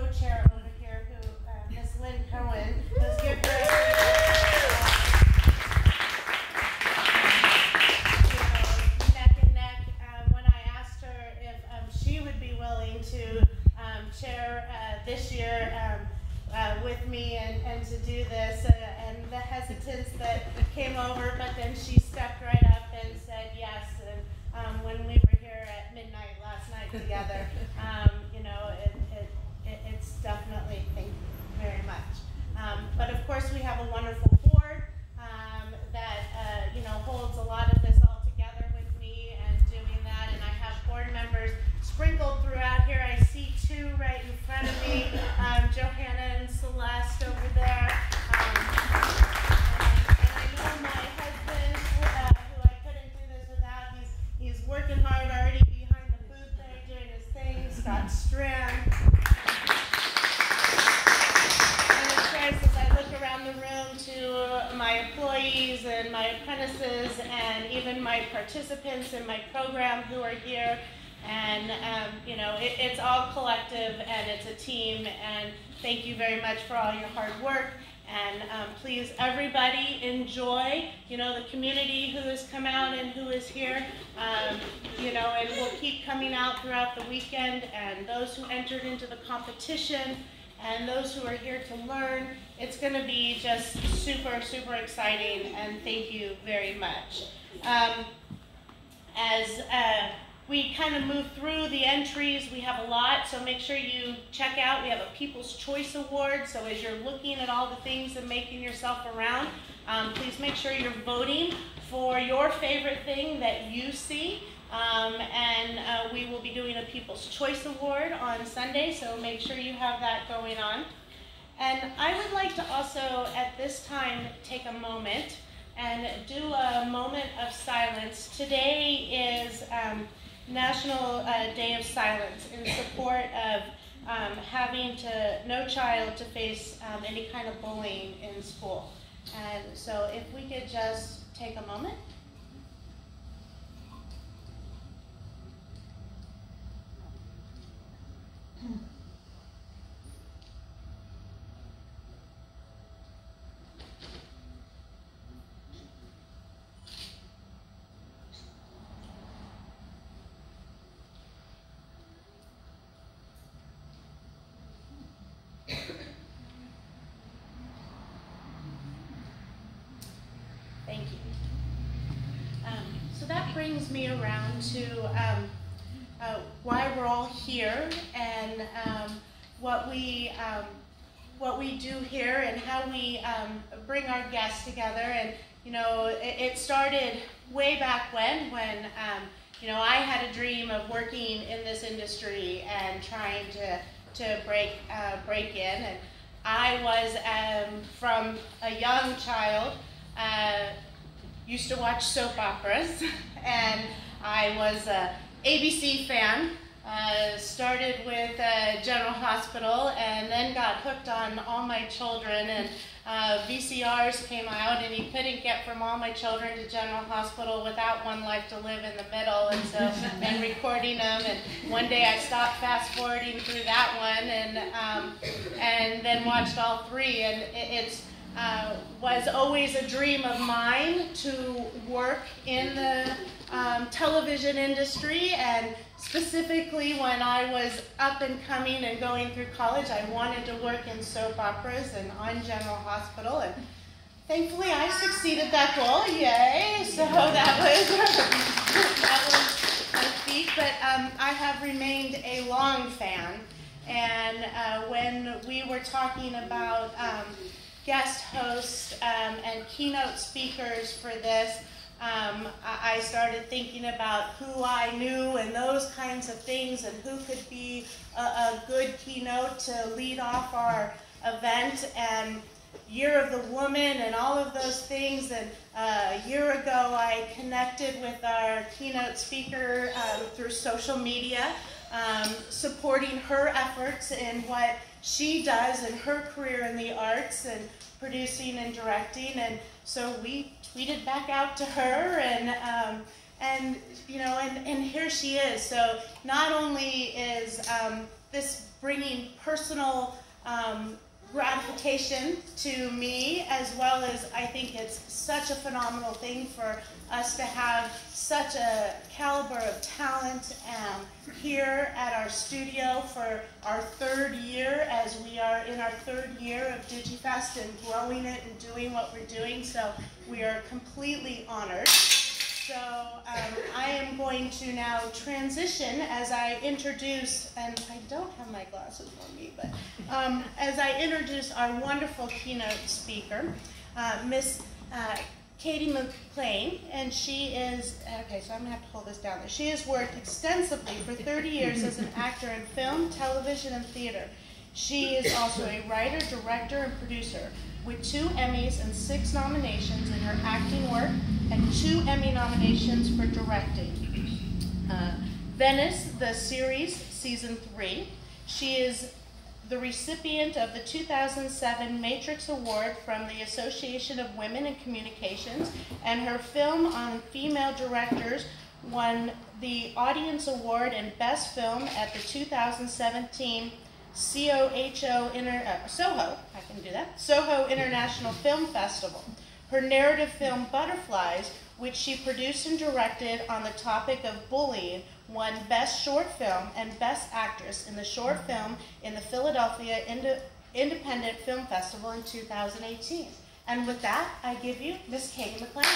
co-chair over here, who uh, Miss Lynn Cohen. Let's give her. neck and neck. Um, when I asked her if um, she would be willing to um, chair uh, this year um, uh, with me and, and to do this, uh, and the hesitance that came over, but then she stepped right up and said yes. And when we were here at midnight last night together, um, you know, it, it, it, it's definitely thank you very much. Um, but of course, we have a wonderful board um, that uh, you know holds a lot of this all together with me and doing that. And I have board members sprinkled throughout here. I see two right in front of me, um, Johanna and Celeste over there. Um, and, and I know my husband, uh, who I couldn't do this without, he's, he's working hard already behind the booth there doing his thing, Scott Strand. And of course, as I look around the room to my employees and my apprentices and even my participants in my program who are here, and um, you know, it, it's all collective and it's a team. And thank you very much for all your hard work. And um, please, everybody, enjoy. You know, the community who has come out and who is here. Um, you know, and will keep coming out throughout the weekend. And those who entered into the competition and those who are here to learn. It's going to be just super, super exciting, and thank you very much. Um, as uh, we kind of move through the entries, we have a lot, so make sure you check out. We have a People's Choice Award, so as you're looking at all the things and making yourself around, um, please make sure you're voting for your favorite thing that you see. Um, and uh, we will be doing a People's Choice Award on Sunday, so make sure you have that going on. And I would like to also, at this time, take a moment and do a moment of silence. Today is um, National uh, Day of Silence in support of um, having to no child to face um, any kind of bullying in school. And so, if we could just take a moment. Thank you. Um, so brings me around to um, uh, why we're all here and um, what we um, what we do here and how we um, bring our guests together. And you know, it, it started way back when when um, you know I had a dream of working in this industry and trying to to break uh, break in and. I was um, from a young child, uh, used to watch soap operas, and I was a ABC fan. Uh, started with uh, General Hospital and then got hooked on All My Children and uh, VCRs came out and you couldn't get from All My Children to General Hospital without One Life to Live in the middle and so and recording them and one day I stopped fast forwarding through that one and um, and then watched all three and it, it's uh, was always a dream of mine to work in the um, television industry. And specifically when I was up and coming and going through college I wanted to work in soap operas and on General Hospital. And thankfully I succeeded that goal. Yay! So that was that was a feat. But um, I have remained a long fan. And uh, when we were talking about um, guest hosts um, and keynote speakers for this, um, I started thinking about who I knew and those kinds of things and who could be a, a good keynote to lead off our event. And Year of the Woman and all of those things. And uh, a year ago, I connected with our keynote speaker um, through social media, um, supporting her efforts in what she does in her career in the arts and producing and directing. And so we tweeted back out to her and um, and you know and, and here she is. So not only is um, this bringing personal um, gratification to me, as well as I think it's such a phenomenal thing for us to have such a caliber of talent um, here at our studio for our third year, as we are in our third year of DigiFest and growing it and doing what we're doing. So we are completely honored. Going to now transition as I introduce, and I don't have my glasses on me, but um, as I introduce our wonderful keynote speaker, uh, Miss uh, Katie McLean, and she is, okay, so I'm gonna have to hold this down there. She has worked extensively for 30 years as an actor in film, television, and theater. She is also a writer, director, and producer with two Emmys and six nominations in her acting work and two Emmy nominations for directing. Uh, Venice, the series, season three. She is the recipient of the 2007 Matrix Award from the Association of Women in Communications, and her film on female directors won the Audience Award and Best Film at the 2017 COHO Inter, uh, Soho, I can do that, Soho International Film Festival. Her narrative film Butterflies, which she produced and directed on the topic of bullying, won Best Short Film and Best Actress in the Short Film in the Philadelphia Indi- Independent Film Festival in 2018. And with that, I give you Miss Katie McLean.